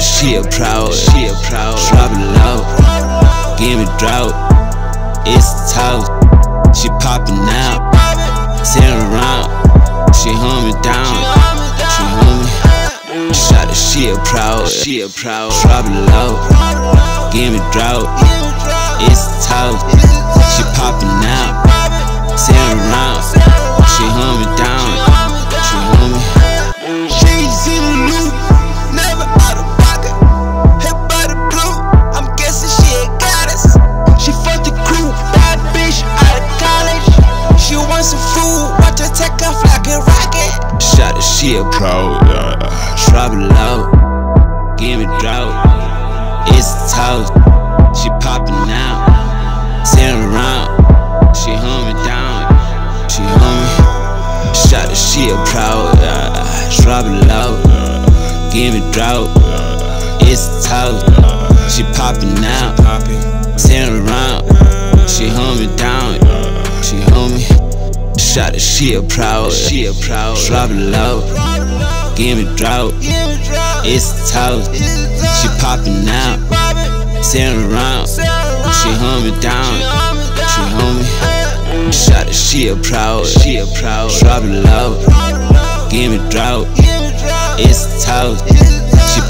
Shot a proud, shit proud, drop it low, give me drought, it's tough, she popping out, tearing around, she humming down, she humming. Shot a shit proud, shit proud, drop it low, give me drought, it's tough, she popping out, tearing around, she humming down, Shot a shit proud, uh, drop it low, give me drought, it's tough, she popping out, tearing around, she humming down, she humming. Shot she a shit proud, uh, drop it low, give me drought, it's tough, she popping out, tearing around, she humming down, she. Shot a shit proud, shit proud, drop it low, give me drought, it's tough, she popping out, tearing around, she humming down, she humming. Shot a shit proud, shit proud, drop it low, give me drought, it's tough, she